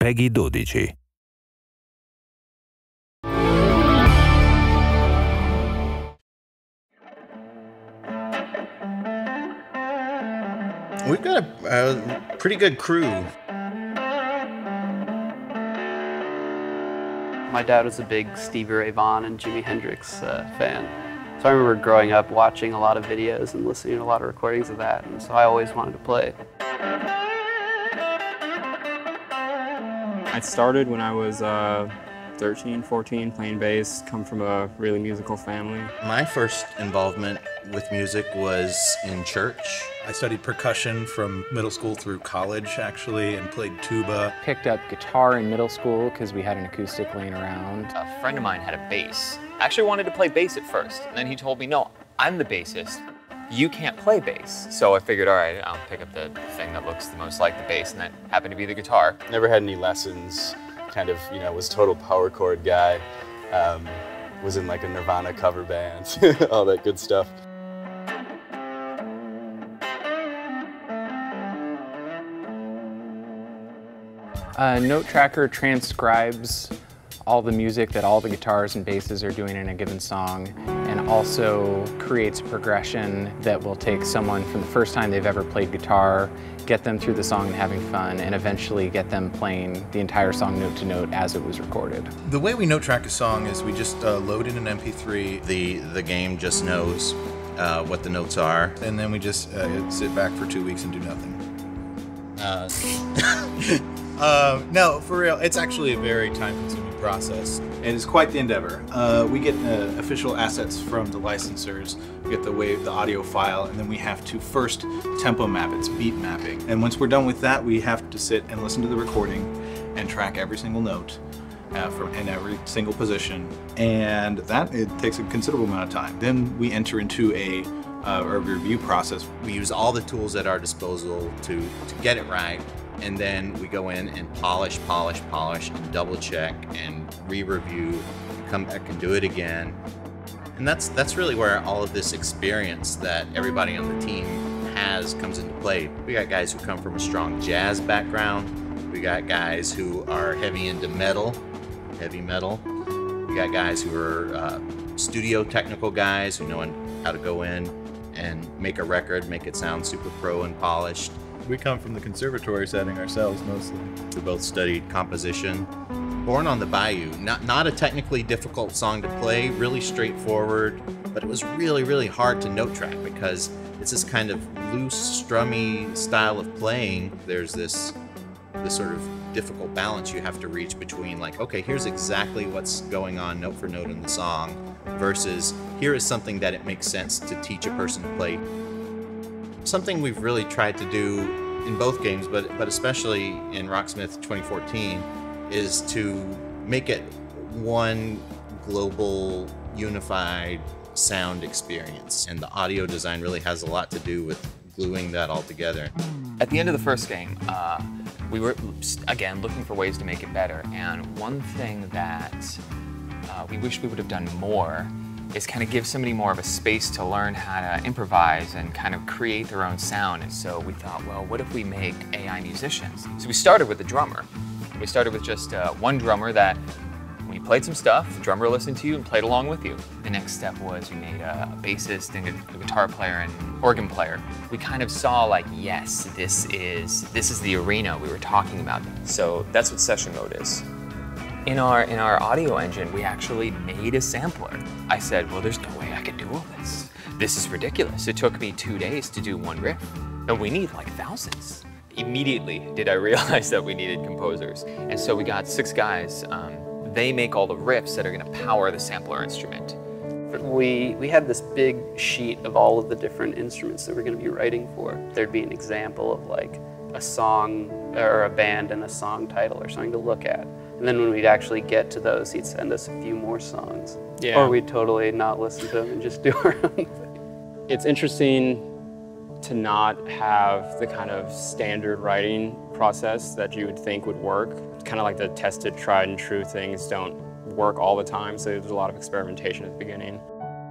Peggy 12. We've got a, a pretty good crew. My dad was a big Stevie Ray Vaughan and Jimi Hendrix uh, fan. So I remember growing up watching a lot of videos and listening to a lot of recordings of that, and so I always wanted to play. I started when I was uh, 13, 14, playing bass, come from a really musical family. My first involvement with music was in church. I studied percussion from middle school through college, actually, and played tuba. Picked up guitar in middle school because we had an acoustic laying around. A friend of mine had a bass. I actually wanted to play bass at first, and then he told me, no, I'm the bassist. You can't play bass. So I figured, all right, I'll pick up the thing that looks the most like the bass, and that happened to be the guitar. Never had any lessons, kind of, you know, was total power chord guy. Um, was in like a Nirvana cover band, all that good stuff. Uh, Note Tracker transcribes all the music that all the guitars and basses are doing in a given song and also creates a progression that will take someone from the first time they've ever played guitar, get them through the song and having fun, and eventually get them playing the entire song note to note as it was recorded. The way we note track a song is we just uh, load in an MP3, The the game just knows uh, what the notes are. and then we just uh, sit back for two weeks and do nothing. Uh, Uh, no, for real, it's actually a very time-consuming process, and it's quite the endeavor. Uh, we get uh, official assets from the licensors, we get the wave, the audio file, and then we have to first tempo map. It's beat mapping, and once we're done with that, we have to sit and listen to the recording and track every single note. Uh, from in every single position, and that it takes a considerable amount of time. Then we enter into a, uh, review process. we use all the tools at our disposal to, to get it right. And then we go in and polish, polish, polish, and double check and re-review, come back and do it again. And that's that's really where all of this experience that everybody on the team has comes into play. We got guys who come from a strong jazz background. We got guys who are heavy into metal, heavy metal. We got guys who are uh, studio technical guys who know how to go in and make a record, make it sound super pro and polished. We come from the conservatory setting ourselves mostly. We both studied composition. Born on the Bayou, not not a technically difficult song to play, really straightforward, but it was really really hard to note track because it's this kind of loose, strummy style of playing. There's this this sort of difficult balance you have to reach between like, okay, here's exactly what's going on note for note in the song versus here is something that it makes sense to teach a person to play something we've really tried to do in both games, but but especially in Rocksmith 2014, is to make it one global unified sound experience. And the audio design really has a lot to do with gluing that all together. At the end of the first game, uh, we were, again, looking for ways to make it better. And one thing that uh, we wish we would have done more is kind of give somebody more of a space to learn how to improvise and kind of create their own sound. And so we thought, well, what if we make AI musicians? So we started with a drummer. We started with just uh, one drummer that when you played some stuff, the drummer listened to you and played along with you. The next step was we made a, bassist and a guitar player and organ player. We kind of saw like, yes, this is this is the arena we were talking about. So that's what session mode is. In our in our audio engine, we actually made a sampler. I said, well, there's no way I can do all this. This is ridiculous. It took me two days to do one riff, and we need like thousands. Immediately did I realize that we needed composers, and so we got six guys. Um, they make all the riffs that are going to power the sampler instrument. We, we had this big sheet of all of the different instruments that we're going to be writing for. There'd be an example of like a song or a band and a song title or something to look at. And then when we'd actually get to those, he'd send us a few more songs. Yeah. Or we'd totally not listen to them and just do our own thing. It's interesting to not have the kind of standard writing process that you would think would work. It's Kind of like the tested, tried and true things don't work all the time, so there's a lot of experimentation at the beginning.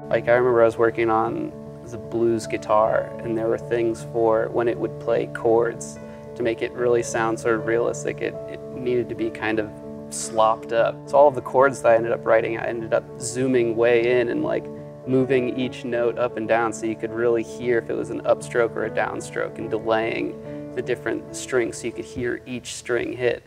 Like I remember I was working on the blues guitar and there were things for when it would play chords to make it really sound sort of realistic, it, it needed to be kind of slopped up. So all of the chords that I ended up writing, I ended up zooming way in and like moving each note up and down so you could really hear if it was an upstroke or a downstroke and delaying the different strings so you could hear each string hit.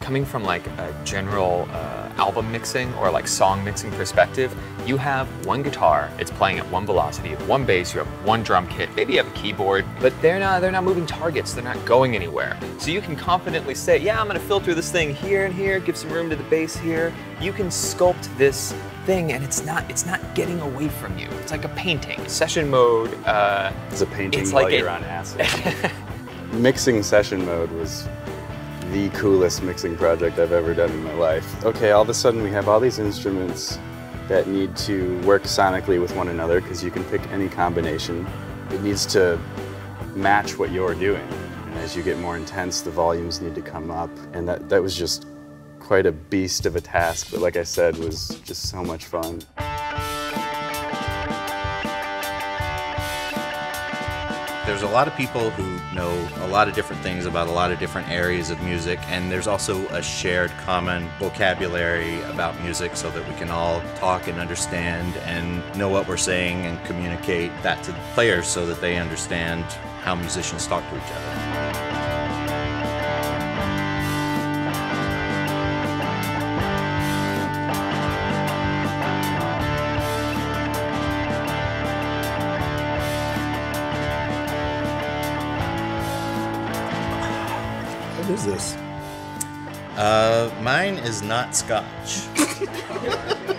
Coming from like a general uh, album mixing or like song mixing perspective, you have one guitar, it's playing at one velocity, one bass, you have one drum kit, maybe you have a keyboard, but they're not they're not moving targets, they're not going anywhere. So you can confidently say, yeah, I'm gonna filter this thing here and here, give some room to the bass here. You can sculpt this thing and it's not it's not getting away from you. It's like a painting. Session mode, uh, It's a painting It's while like you're on acid. Mixing session mode was the coolest mixing project I've ever done in my life. Okay, all of a sudden we have all these instruments that need to work sonically with one another because you can pick any combination. It needs to match what you're doing. And as you get more intense, the volumes need to come up. And that, that was just quite a beast of a task, but like I said, was just so much fun. There's a lot of people who know a lot of different things about a lot of different areas of music, and there's also a shared common vocabulary about music so that we can all talk and understand and know what we're saying and communicate that to the players so that they understand how musicians talk to each other. Is this? Uh, mine is not scotch.